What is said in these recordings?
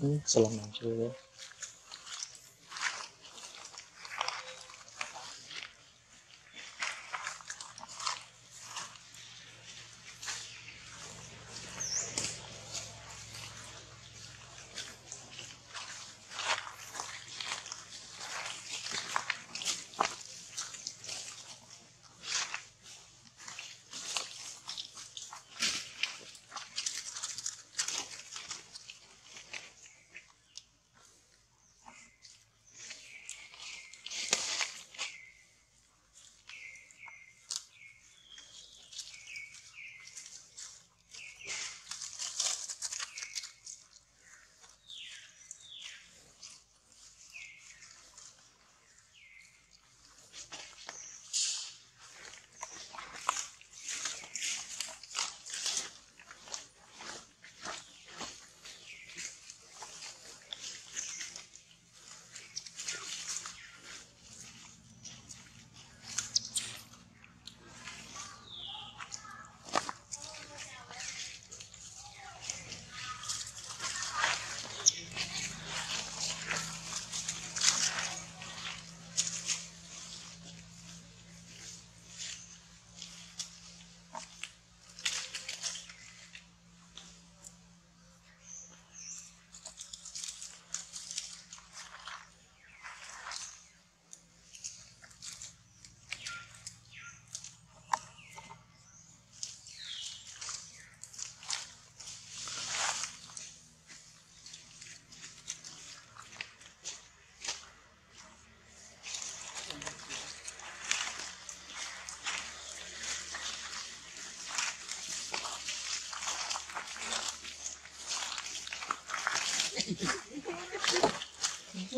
hmm,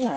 进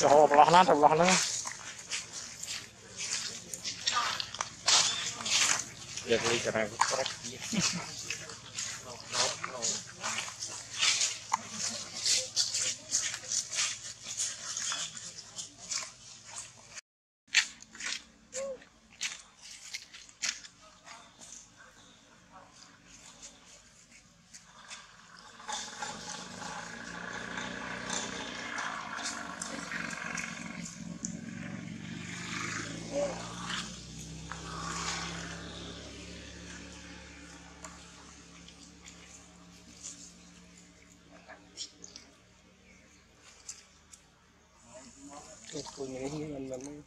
จะหอบล้อนะจับล้อนะเรียกลีกันนะก็ได้คุยอ Cái cùi này như mình mình